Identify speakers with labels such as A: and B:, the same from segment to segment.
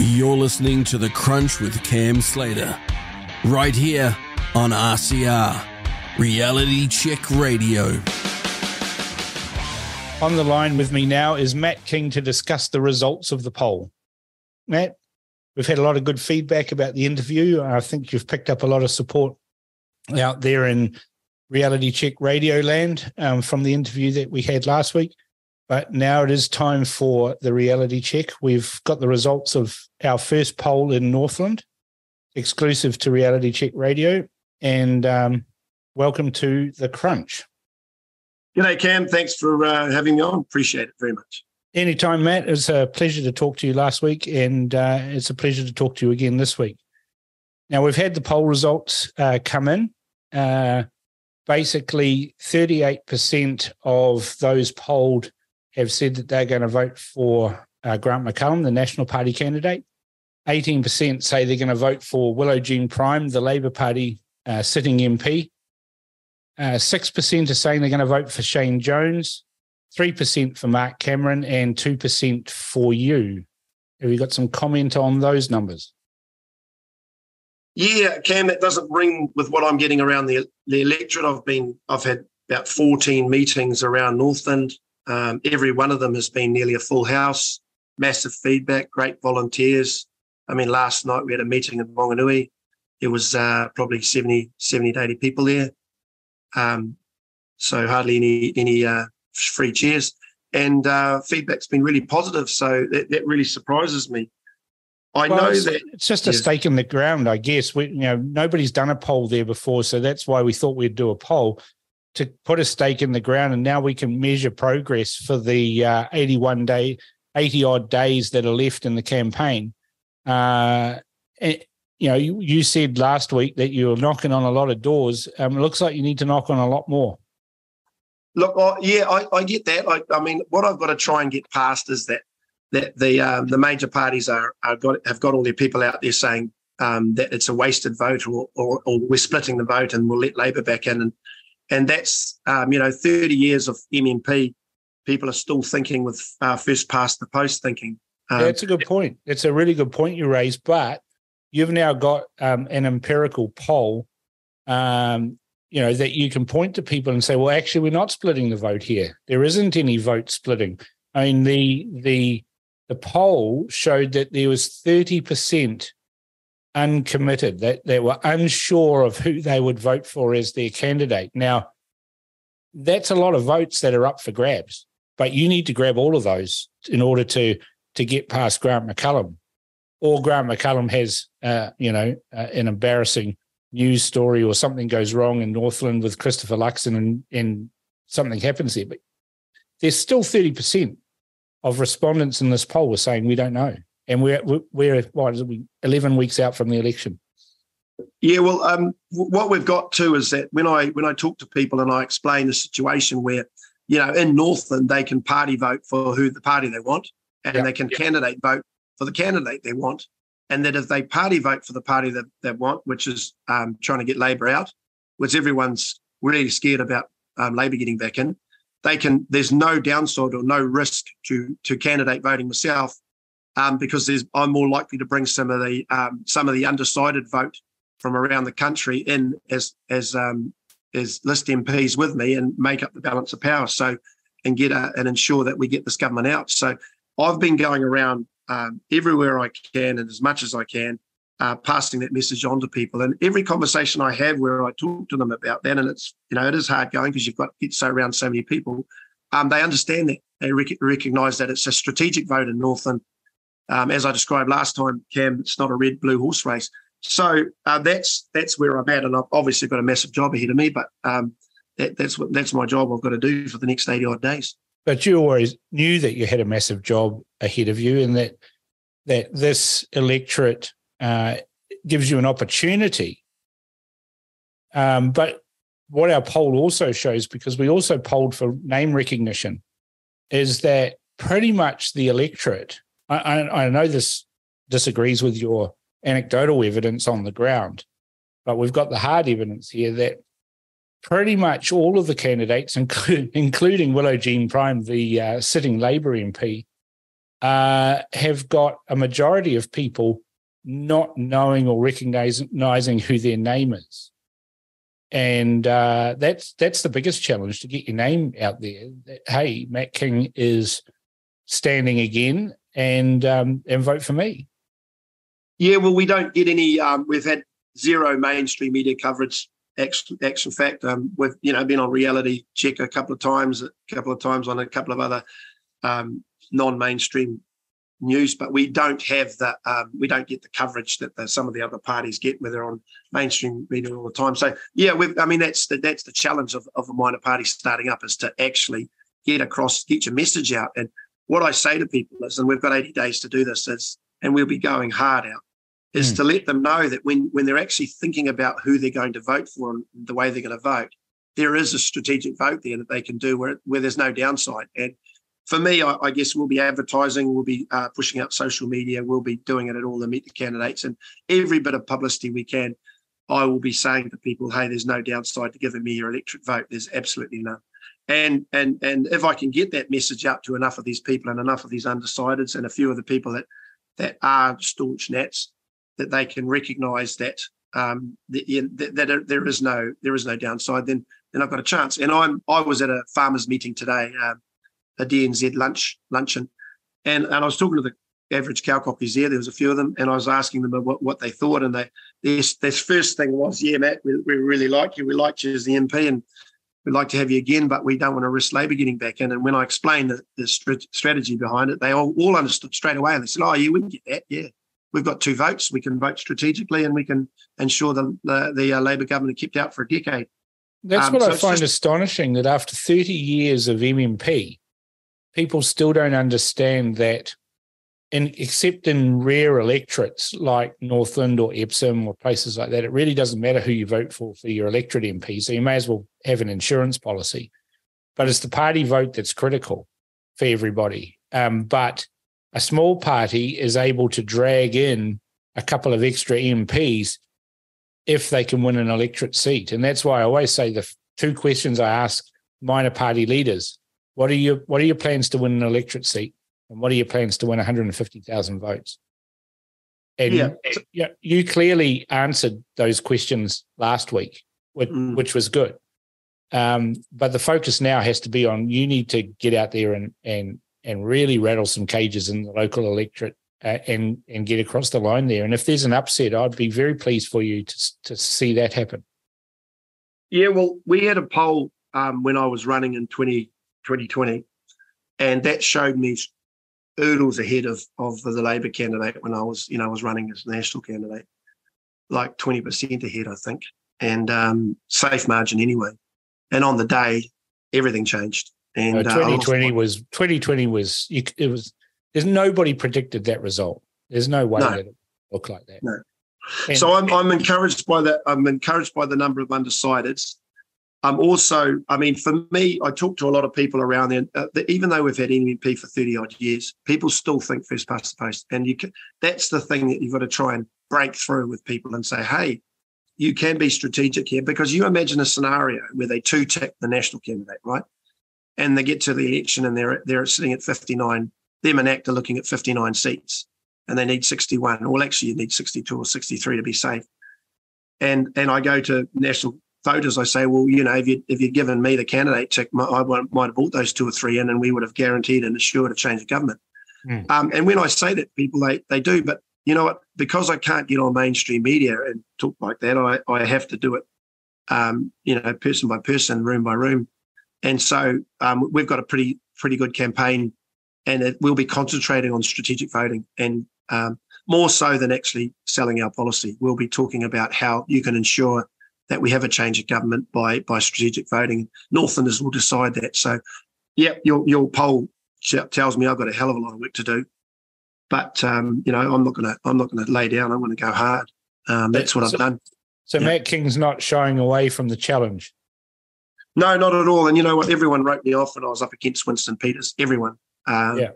A: You're listening to The Crunch with Cam Slater, right here on RCR, Reality Check Radio.
B: On the line with me now is Matt King to discuss the results of the poll. Matt, we've had a lot of good feedback about the interview. I think you've picked up a lot of support out there in Reality Check Radio land um, from the interview that we had last week. But now it is time for the reality check. We've got the results of our first poll in Northland, exclusive to Reality Check Radio. And um, welcome to the Crunch.
C: G'day, Cam. Thanks for uh, having me on. Appreciate it very much.
B: Anytime, Matt. It's a pleasure to talk to you last week, and uh, it's a pleasure to talk to you again this week. Now, we've had the poll results uh, come in. Uh, basically, 38% of those polled have said that they're going to vote for uh, Grant McCallum, the National Party candidate. 18% say they're going to vote for Willow Jean Prime, the Labour Party uh, sitting MP. Uh, 6% are saying they're going to vote for Shane Jones, 3% for Mark Cameron, and 2% for you. Have you got some comment on those numbers?
C: Yeah, Cam, that doesn't ring with what I'm getting around the, the electorate. I've been, I've had about 14 meetings around Northland. Um, every one of them has been nearly a full house, massive feedback, great volunteers. I mean, last night we had a meeting in Wanganui. There was uh, probably 70, 70 to 80 people there. Um, so hardly any any uh, free chairs. And uh, feedback's been really positive. So that, that really surprises me. I well, know
B: it's,
C: that
B: it's just a yes. stake in the ground, I guess. We, you know, nobody's done a poll there before, so that's why we thought we'd do a poll to put a stake in the ground, and now we can measure progress for the uh, 81 day, 80 odd days that are left in the campaign. Uh, it, you know, you, you, said last week that you were knocking on a lot of doors. Um, it looks like you need to knock on a lot more.
C: Look, yeah, I, I get that. I, I, mean, what I've got to try and get past is that that the um, the major parties are, are got have got all their people out there saying um, that it's a wasted vote or, or, or we're splitting the vote and we'll let Labor back in and and that's um, you know 30 years of MMP. People are still thinking with uh, first past the post thinking.
B: Um, yeah, it's a good point. It's a really good point you raised, but you've now got um, an empirical poll, um, you know, that you can point to people and say, well, actually, we're not splitting the vote here. There isn't any vote splitting. I mean, the the the poll showed that there was 30% uncommitted, that they were unsure of who they would vote for as their candidate. Now, that's a lot of votes that are up for grabs, but you need to grab all of those in order to to get past Grant McCallum. Or Grant McCallum has, uh, you know, uh, an embarrassing news story or something goes wrong in Northland with Christopher Luxon and, and something happens there. But there's still 30% of respondents in this poll were saying we don't know and we're we're what is it, we eleven weeks out from the election.
C: Yeah, well, um, what we've got too is that when I when I talk to people and I explain the situation where, you know, in Northland they can party vote for who the party they want, and they can candidate vote for the candidate they want, and that if they party vote for the party that they want, which is um, trying to get Labor out, which everyone's really scared about um, Labor getting back in, they can. There's no downside or no risk to to candidate voting myself um, because I'm more likely to bring some of the um, some of the undecided vote from around the country in as as um, as list MPs with me and make up the balance of power. So and get a, and ensure that we get this government out. So I've been going around um, everywhere I can and as much as I can, uh, passing that message on to people. And every conversation I have where I talk to them about that, and it's you know it is hard going because you've got to get so around so many people. Um, they understand that they rec- recognise that it's a strategic vote in Northland um, as I described last time, Cam, it's not a red blue horse race. So uh, that's that's where I'm at, and I've obviously got a massive job ahead of me. But um, that, that's what that's my job. I've got to do for the next eighty odd days.
B: But you always knew that you had a massive job ahead of you, and that that this electorate uh, gives you an opportunity. Um, but what our poll also shows, because we also polled for name recognition, is that pretty much the electorate I, I, know this disagrees with your anecdotal evidence on the ground, but we've got the hard evidence here that pretty much all of the candidates, including, including Willow Jean Prime, the uh, sitting Labor MP, uh, have got a majority of people not knowing or recognizing who their name is. And uh, that's that's the biggest challenge to get your name out there. That, hey, Matt King is standing again, and um, and vote for me.
C: Yeah, well, we don't get any. Um, we've had zero mainstream media coverage. Actual fact, um, we've you know been on reality check a couple of times, a couple of times on a couple of other um, non-mainstream news, but we don't have the um, we don't get the coverage that the, some of the other parties get, where they're on mainstream media all the time. So yeah, I mean that's the that's the challenge of, of a minor party starting up is to actually get across, get your message out. And what I say to people is, and we've got 80 days to do this, is and we'll be going hard out, is mm. to let them know that when when they're actually thinking about who they're going to vote for and the way they're going to vote, there is a strategic vote there that they can do where where there's no downside. And for me, I, I, guess we'll be advertising, we'll be uh, pushing out social media, we'll be doing it at all the meet the candidates, and every bit of publicity we can. I will be saying to people, "Hey, there's no downside to giving me your electric vote. There's absolutely none." And and and if I can get that message out to enough of these people and enough of these undecideds and a few of the people that that are staunch Nats, that they can recognise that um, that, that, that, there is no there is no downside, then then I've got a chance. And I'm I was at a farmers meeting today. Um, a DNZ lunch luncheon, and and I was talking to the average cow cockies there. There was a few of them, and I was asking them what, what they thought, and they this this first thing was, yeah, Matt, we, we really like you. We like you as the MP, and we'd like to have you again, but we don't want to risk Labor getting back in. And when I explained the, the strategy behind it, they all, all understood straight away. And they said, "Oh, yeah, we can get that. Yeah, we've got two votes. We can vote strategically, and we can ensure the the, the uh, Labor government kept out for a decade."
B: That's um, what so I find just, astonishing. That after 30 years of MMP, people still don't understand that in except in rare electorates like Northland or Epsom or places like that, it really doesn't matter who you vote for for your electorate MP. So you may as well have an insurance policy. But it's the party vote that's critical for everybody. Um, but a small party is able to drag in a couple of extra MPs if they can win an electorate seat. And that's why I always say the two questions I ask minor party leaders what are your What are your plans to win an electorate seat, and what are your plans to win 150,000 votes? And yeah. yeah, you clearly answered those questions last week, which, mm. which was good. Um, but the focus now has to be on you need to get out there and and and really rattle some cages in the local electorate uh, and and get across the line there. And if there's an upset, I'd be very pleased for you to to see that happen.
C: Yeah, well, we had a poll um, when I was running in 20, 2020. And that showed me oodles ahead of, of the Labor candidate when I was, you know, I was running as national candidate, like 20% ahead, I think, and um, safe margin anyway. And on the day, everything changed. And
B: uh, 2020 was 2020 was it was there's nobody predicted that result. There's no way no. that it look like that.
C: No. And, so I'm I'm encouraged by that. I'm encouraged by the number of undecideds I'm also, I mean, for me, I talk to a lot of people around there. Uh, even though we've had MMP for 30 odd years, people still think first past the post. And you can, that's the thing that you've got to try and break through with people and say, hey, you can be strategic here because you imagine a scenario where they two tick the national candidate, right? And they get to the election and they're they're sitting at 59. Them and ACT are looking at 59 seats and they need 61. Well, actually, you need 62 or 63 to be safe. And and I go to national voters, I say, well, you know, if you if you'd given me the candidate tick, I might have bought those two or three in, and we would have guaranteed and assured a change of government. Mm. Um, and when I say that, people they they do, but you know what? Because I can't get on mainstream media and talk like that, I I have to do it, um, you know, person by person, room by room, and so um, we've got a pretty pretty good campaign, and it will be concentrating on strategic voting and. Um, more so than actually selling our policy, we'll be talking about how you can ensure that we have a change of government by by strategic voting. Northlanders will decide that. So, yeah, your your poll tells me I've got a hell of a lot of work to do, but um, you know I'm not going to I'm not going to lay down. I'm going to go hard. Um, that's what so, I've done.
B: So yeah. Matt King's not shying away from the challenge.
C: No, not at all. And you know what? Everyone wrote me off when I was up against Winston Peters. Everyone. Um, yeah.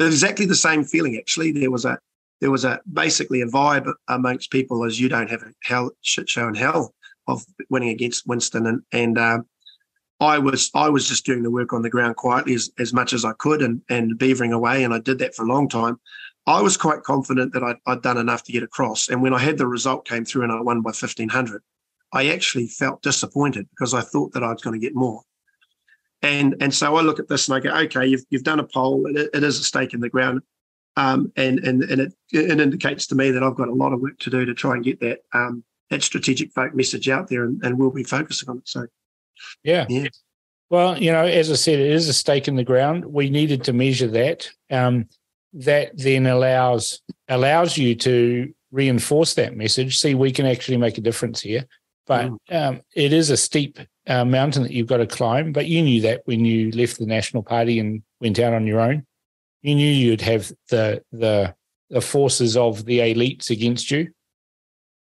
C: Exactly the same feeling. Actually, there was a there was a basically a vibe amongst people as you don't have a hell shit show in hell of winning against Winston, and and um, I was I was just doing the work on the ground quietly as, as much as I could and and beavering away, and I did that for a long time. I was quite confident that I'd, I'd done enough to get across, and when I had the result came through and I won by fifteen hundred, I actually felt disappointed because I thought that I was going to get more. And and so I look at this and I go, okay, you've you've done a poll. It, it is a stake in the ground, um, and and and it it indicates to me that I've got a lot of work to do to try and get that um, that strategic folk message out there, and, and we'll be focusing on it. So,
B: yeah, yeah. Well, you know, as I said, it is a stake in the ground. We needed to measure that. Um, that then allows allows you to reinforce that message. See, we can actually make a difference here. But mm. um, it is a steep uh, mountain that you've got to climb. But you knew that when you left the National Party and went out on your own. You knew you'd have the the the forces of the elites against you.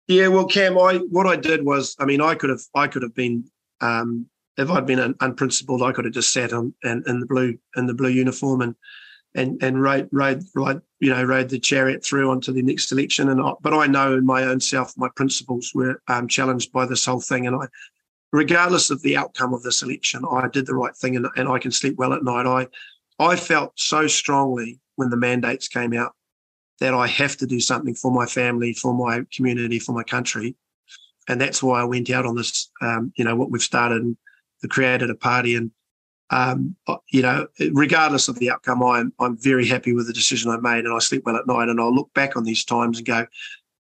C: Yeah, well, Cam, I what I did was, I mean, I could have I could have been um, if I'd been un- unprincipled, I could have just sat on and in the blue in the blue uniform and and and rode rode ride you know rode the chariot through onto the next election. And I, but I know in my own self, my principles were um, challenged by this whole thing, and I, regardless of the outcome of this election, I did the right thing, and, and I can sleep well at night. I I felt so strongly when the mandates came out that I have to do something for my family, for my community, for my country, and that's why I went out on this. Um, you know what we've started and created a party and um, you know, regardless of the outcome, I'm I'm very happy with the decision I made, and I sleep well at night. And I'll look back on these times and go,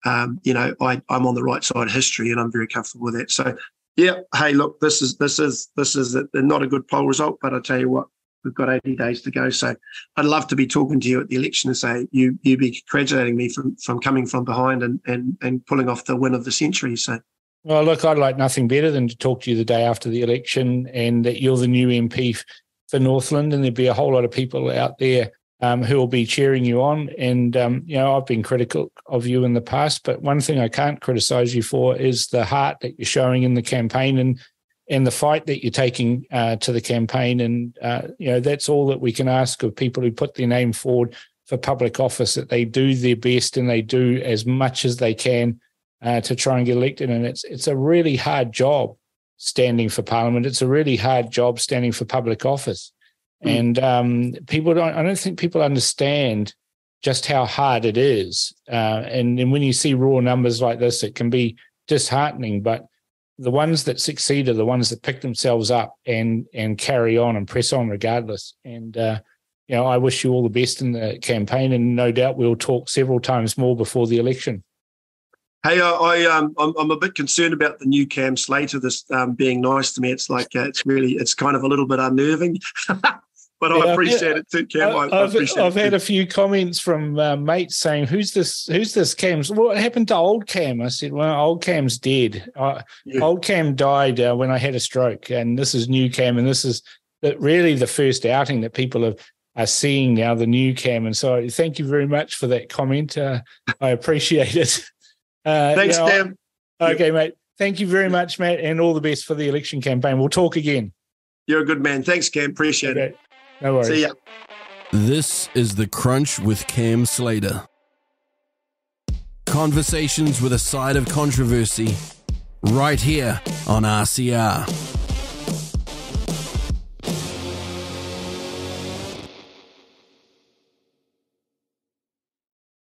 C: um, you know, I, I'm on the right side of history, and I'm very comfortable with that. So, yeah, hey, look, this is this is this is a, not a good poll result, but I tell you what, we've got 80 days to go. So, I'd love to be talking to you at the election and say you you be congratulating me from from coming from behind and and and pulling off the win of the century. So.
B: Well, look, I'd like nothing better than to talk to you the day after the election and that you're the new MP for Northland, and there'd be a whole lot of people out there um, who will be cheering you on. And, um, you know, I've been critical of you in the past, but one thing I can't criticize you for is the heart that you're showing in the campaign and and the fight that you're taking uh, to the campaign. And, uh, you know, that's all that we can ask of people who put their name forward for public office, that they do their best and they do as much as they can uh, to try and get elected. And it's it's a really hard job standing for parliament. It's a really hard job standing for public office. Mm. And um, people don't. I don't think people understand just how hard it is. Uh, and, and when you see raw numbers like this, it can be disheartening. But the ones that succeed are the ones that pick themselves up and and carry on and press on regardless. And uh, you know, I wish you all the best in the campaign, and no doubt we'll talk several times more before the election.
C: Hey, I, I um, I'm, I'm, a bit concerned about the new Cam Slater. This um, being nice to me, it's like uh, it's really, it's kind of a little bit unnerving. but yeah, I appreciate it too, Cam. I,
B: I've, I've had a few comments from uh, mates saying, "Who's this? Who's this Cam? What happened to old Cam?" I said, "Well, old Cam's dead. yeah. Old Cam died uh, when I had a stroke, and this is new Cam, and this is the, really the first outing that people have." Are seeing now the new Cam, and so thank you very much for that comment. Uh, I appreciate it.
C: Uh, Thanks, you know, Tim.
B: Okay, yep. mate. Thank you very much, Matt, and all the best for the election campaign. We'll talk again.
C: You're a good man. Thanks, Cam. Appreciate okay. it.
B: No worries.
C: See ya.
A: This is The Crunch with Cam Slater. Conversations with a side of controversy right here on RCR.